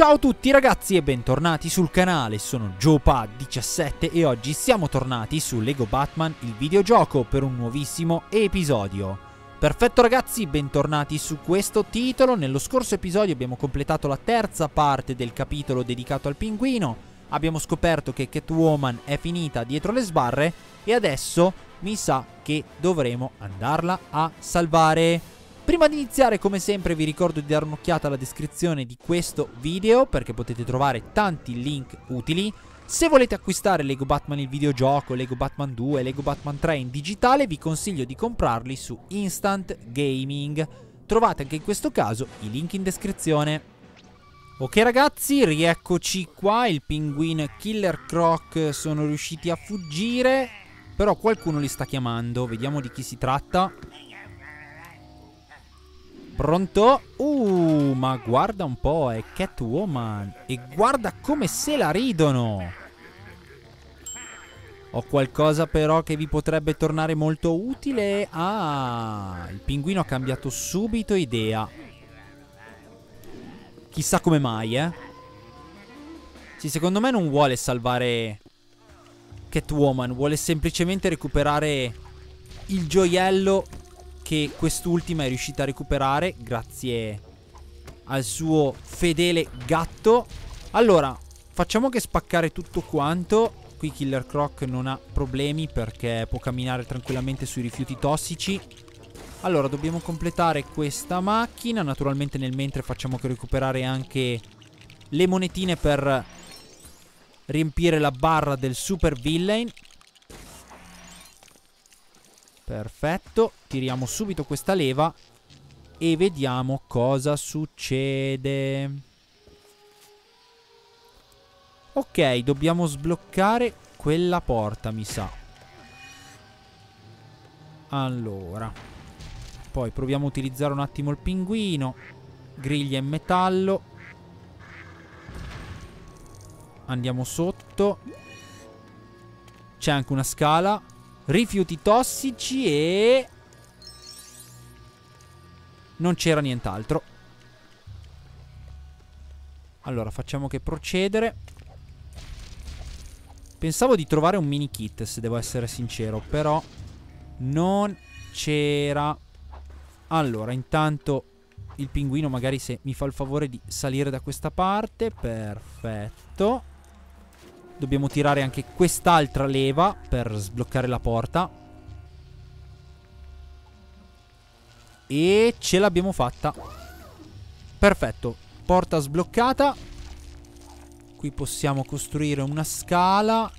Ciao a tutti ragazzi e bentornati sul canale, sono JoePad17 e oggi siamo tornati su Lego Batman il videogioco per un nuovissimo episodio. Perfetto ragazzi, bentornati su questo titolo, nello scorso episodio abbiamo completato la terza parte del capitolo dedicato al pinguino, abbiamo scoperto che Catwoman è finita dietro le sbarre e adesso mi sa che dovremo andarla a salvare. Prima di iniziare, come sempre, vi ricordo di dare un'occhiata alla descrizione di questo video perché potete trovare tanti link utili. Se volete acquistare Lego Batman il videogioco, Lego Batman 2, Lego Batman 3 in digitale, vi consiglio di comprarli su Instant Gaming. Trovate anche in questo caso i link in descrizione. Ok ragazzi, rieccoci qua, il pinguino e Killer Croc sono riusciti a fuggire, però qualcuno li sta chiamando, vediamo di chi si tratta. Pronto? Uh, ma guarda un po', è Catwoman. E guarda come se la ridono. Ho qualcosa però che vi potrebbe tornare molto utile. Ah, il pinguino ha cambiato subito idea. Chissà come mai, eh. Sì, secondo me non vuole salvare Catwoman. Vuole semplicemente recuperare il gioiello che quest'ultima è riuscita a recuperare grazie al suo fedele gatto. Allora, facciamo che spaccare tutto quanto. Qui Killer Croc non ha problemi perché può camminare tranquillamente sui rifiuti tossici. Allora, dobbiamo completare questa macchina. Naturalmente nel mentre facciamo che recuperare anche le monetine per riempire la barra del super villain. Perfetto, tiriamo subito questa leva e vediamo cosa succede. Ok, dobbiamo sbloccare quella porta, mi sa. Allora. Poi proviamo a utilizzare un attimo il pinguino. Griglia in metallo. Andiamo sotto. C'è anche una scala rifiuti tossici e... Non c'era nient'altro. Allora, facciamo che procedere. Pensavo di trovare un mini kit, se devo essere sincero, però non c'era. Allora, intanto il pinguino magari se mi fa il favore di salire da questa parte. Perfetto. Dobbiamo tirare anche quest'altra leva per sbloccare la porta. E ce l'abbiamo fatta. Perfetto. Porta sbloccata. Qui possiamo costruire una scala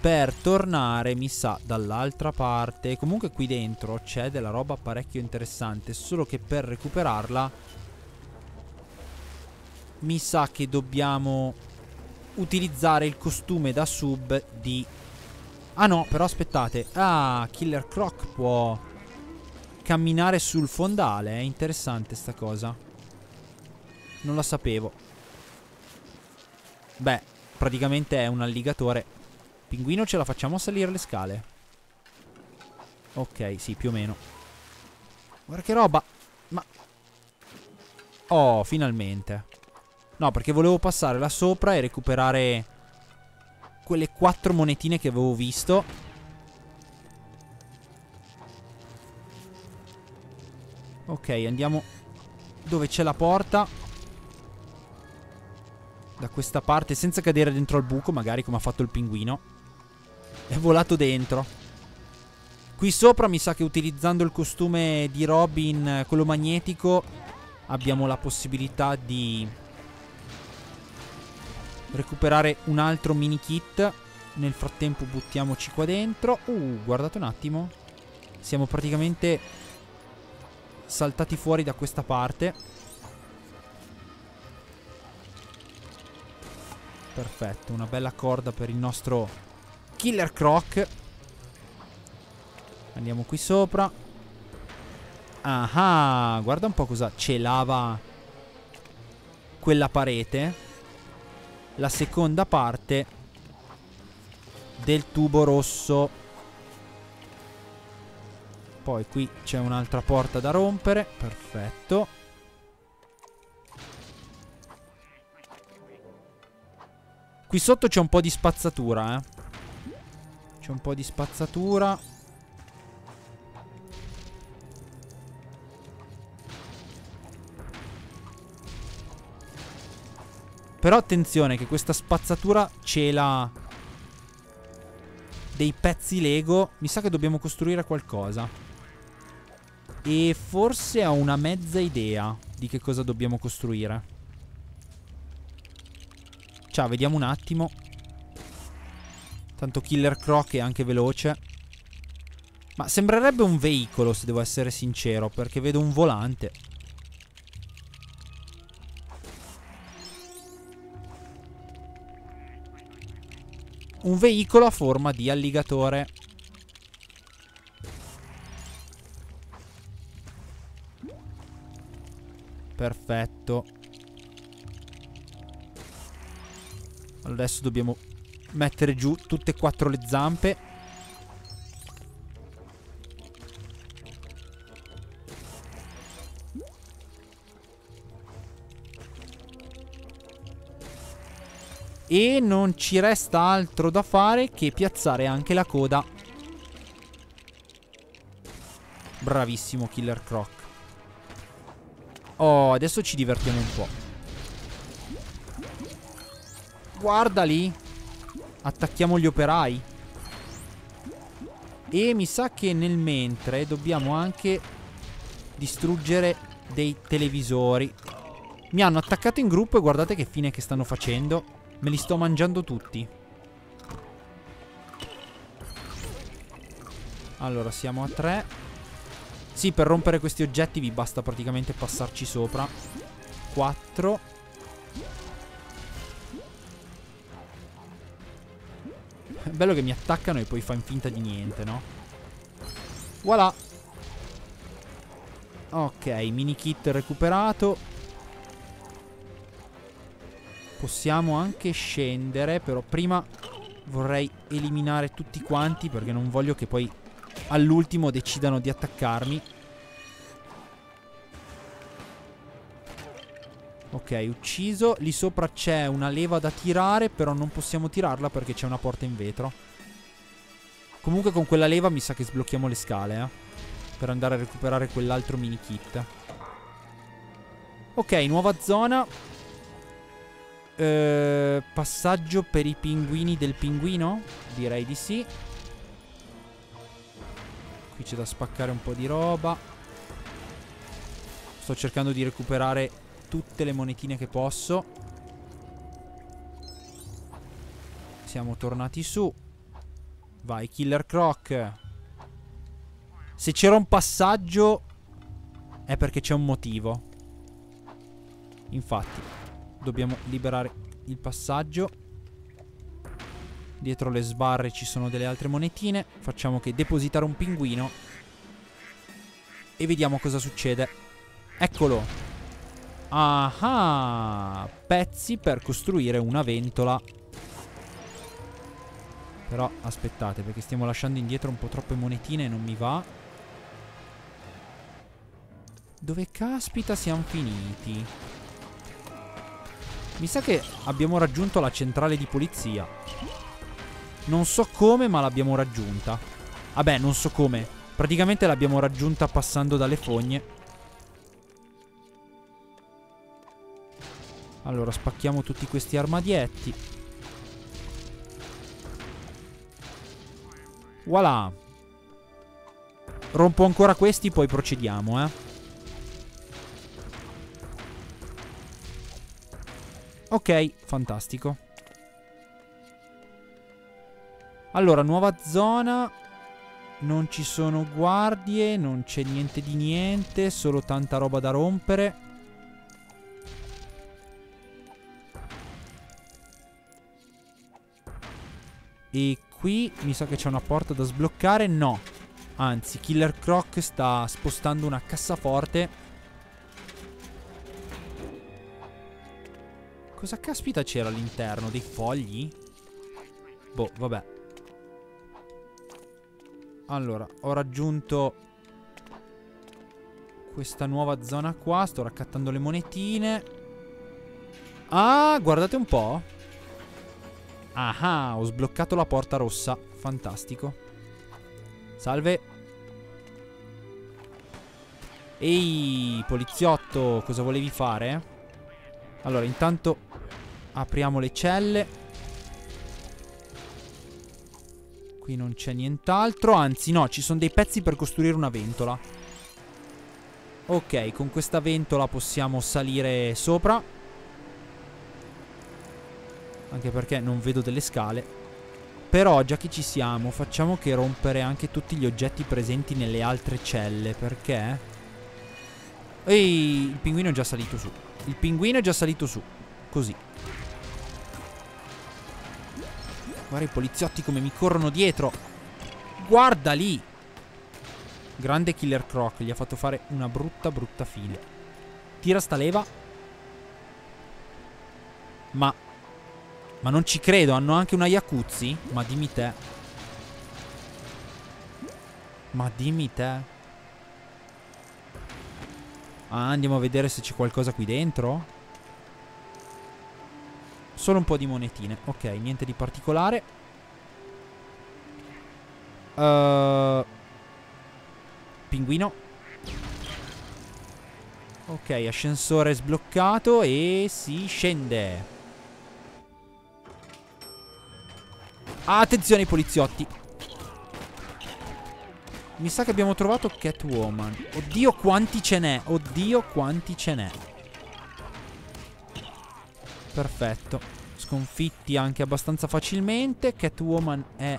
per tornare, mi sa, dall'altra parte. Comunque qui dentro c'è della roba parecchio interessante, solo che per recuperarla mi sa che dobbiamo utilizzare il costume da sub di... Ah no, però aspettate. Ah, Killer Croc può camminare sul fondale. È interessante sta cosa. Non la sapevo. Beh, praticamente è un alligatore. Pinguino ce la facciamo salire le scale. Ok, sì, più o meno. Guarda che roba. Ma... Oh, finalmente. No, perché volevo passare là sopra e recuperare quelle quattro monetine che avevo visto. Ok, andiamo dove c'è la porta. Da questa parte, senza cadere dentro al buco, magari come ha fatto il pinguino. È volato dentro. Qui sopra mi sa che utilizzando il costume di Robin, quello magnetico, abbiamo la possibilità di recuperare un altro mini kit. Nel frattempo buttiamoci qua dentro. Uh, guardate un attimo. Siamo praticamente saltati fuori da questa parte. Perfetto, una bella corda per il nostro Killer Croc. Andiamo qui sopra. Ah, guarda un po' cosa celava quella parete la seconda parte del tubo rosso. Poi qui c'è un'altra porta da rompere perfetto. Qui sotto c'è un po' di spazzatura eh. C'è un po' di spazzatura. Però attenzione che questa spazzatura cela dei pezzi Lego. Mi sa che dobbiamo costruire qualcosa. E forse ho una mezza idea di che cosa dobbiamo costruire. Ciao, vediamo un attimo. Tanto Killer Croc è anche veloce. Ma sembrerebbe un veicolo, se devo essere sincero, perché vedo un volante. Un veicolo a forma di alligatore. Perfetto. Adesso dobbiamo mettere giù tutte e quattro le zampe. E non ci resta altro da fare che piazzare anche la coda. Bravissimo Killer Croc. Oh, adesso ci divertiamo un po'. Guarda lì. Attacchiamo gli operai. E mi sa che nel mentre dobbiamo anche distruggere dei televisori. Mi hanno attaccato in gruppo e guardate che fine che stanno facendo. Me li sto mangiando tutti. Allora, siamo a tre. Sì, per rompere questi oggetti vi basta praticamente passarci sopra. Quattro. Bello che mi attaccano e poi fanno finta di niente, no? Voilà. Ok, mini kit recuperato. Possiamo anche scendere, però prima vorrei eliminare tutti quanti perché non voglio che poi all'ultimo decidano di attaccarmi. Ok, ucciso. Lì sopra c'è una leva da tirare, però non possiamo tirarla perché c'è una porta in vetro. Comunque con quella leva mi sa che sblocchiamo le scale, eh. Per andare a recuperare quell'altro mini kit. Ok, nuova zona. Eh, passaggio per i pinguini del pinguino? Direi di sì. Qui c'è da spaccare un po' di roba. Sto cercando di recuperare tutte le monetine che posso. Siamo tornati su. Vai, Killer Croc. Se c'era un passaggio è perché c'è un motivo. Infatti, dobbiamo liberare il passaggio. Dietro le sbarre ci sono delle altre monetine. Facciamo che depositare un pinguino. E vediamo cosa succede. Eccolo. Ah, pezzi per costruire una ventola. Però aspettate, perché stiamo lasciando indietro un po' troppe monetine e non mi va. Dove caspita siamo finiti? Mi sa che abbiamo raggiunto la centrale di polizia. Non so come, ma l'abbiamo raggiunta. Vabbè, non so come. Praticamente l'abbiamo raggiunta passando dalle fogne. Allora, spacchiamo tutti questi armadietti. Voilà. Rompo ancora questi, poi procediamo, eh. Ok, fantastico. Allora, nuova zona. Non ci sono guardie, non c'è niente di niente, solo tanta roba da rompere. E qui mi sa che c'è una porta da sbloccare. No. Anzi, Killer Croc sta spostando una cassaforte. Cosa caspita c'era all'interno? Dei fogli? Boh, vabbè. Allora, ho raggiunto questa nuova zona qua. Sto raccattando le monetine. Ah, guardate un po'. Ah, ho sbloccato la porta rossa. Fantastico. Salve. Ehi, poliziotto, cosa volevi fare? Allora, intanto apriamo le celle. Qui non c'è nient'altro. Anzi, no, ci sono dei pezzi per costruire una ventola. Ok, con questa ventola possiamo salire sopra. Anche perché non vedo delle scale. Però già che ci siamo facciamo che rompere anche tutti gli oggetti presenti nelle altre celle Perché? Ehi, il pinguino è già salito su Il pinguino è già salito su Così Guarda i poliziotti come mi corrono dietro Guarda lì Grande Killer Croc Gli ha fatto fare una brutta brutta fine Tira sta leva Ma ma non ci credo, hanno anche una Yakuzi? Ma dimmi te. Ma dimmi te. Ah, andiamo a vedere se c'è qualcosa qui dentro. Solo un po' di monetine. Ok, niente di particolare. Uh, pinguino. Ok, ascensore sbloccato e si scende. Attenzione ai poliziotti. Mi sa che abbiamo trovato Catwoman. Oddio quanti ce n'è. Oddio quanti ce n'è. Perfetto. Sconfitti anche abbastanza facilmente. Catwoman è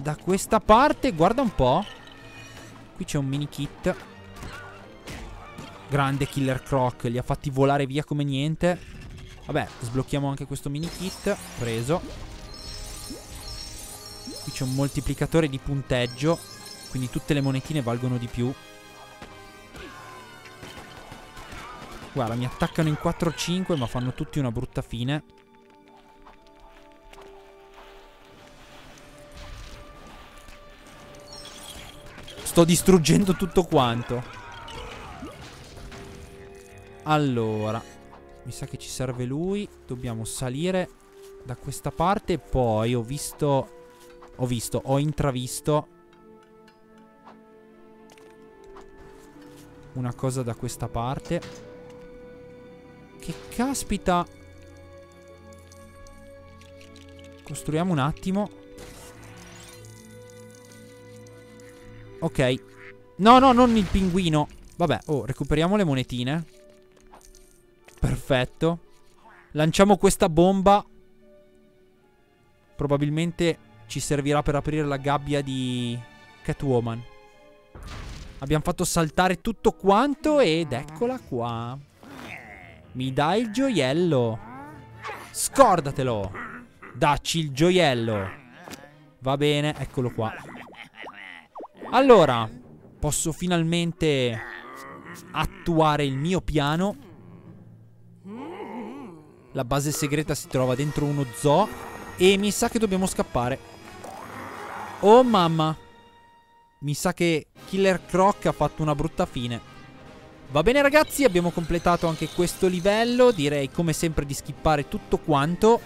da questa parte. Guarda un po'. Qui c'è un mini kit. Grande Killer Croc. Li ha fatti volare via come niente. Vabbè, sblocchiamo anche questo mini kit. Preso. Qui c'è un moltiplicatore di punteggio. Quindi tutte le monetine valgono di più. Guarda, mi attaccano in 4-5 ma fanno tutti una brutta fine. Sto distruggendo tutto quanto. Allora, mi sa che ci serve lui. Dobbiamo salire da questa parte. Poi ho visto ho visto, ho intravisto una cosa da questa parte. Che caspita. Costruiamo un attimo. Ok. No, no, non il pinguino. Vabbè, oh, recuperiamo le monetine. Perfetto. Lanciamo questa bomba. Probabilmente ci servirà per aprire la gabbia di Catwoman. Abbiamo fatto saltare tutto quanto ed eccola qua. Mi dai il gioiello. Scordatelo. Dacci il gioiello. Va bene, eccolo qua. Allora, posso finalmente attuare il mio piano. La base segreta si trova dentro uno zoo e mi sa che dobbiamo scappare. Oh mamma. Mi sa che Killer Croc ha fatto una brutta fine. Va bene ragazzi, abbiamo completato anche questo livello. Direi come sempre di skippare tutto quanto.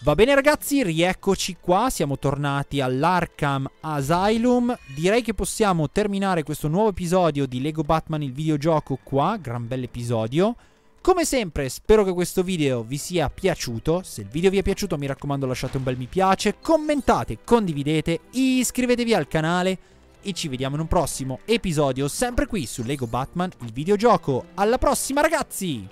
Va bene ragazzi, rieccoci qua, siamo tornati all'Arkham Asylum. Direi che possiamo terminare questo nuovo episodio di Lego Batman il videogioco qua, gran bell'episodio. Come sempre spero che questo video vi sia piaciuto, se il video vi è piaciuto mi raccomando lasciate un bel mi piace, commentate, condividete, iscrivetevi al canale e ci vediamo in un prossimo episodio sempre qui su Lego Batman il videogioco. Alla prossima ragazzi!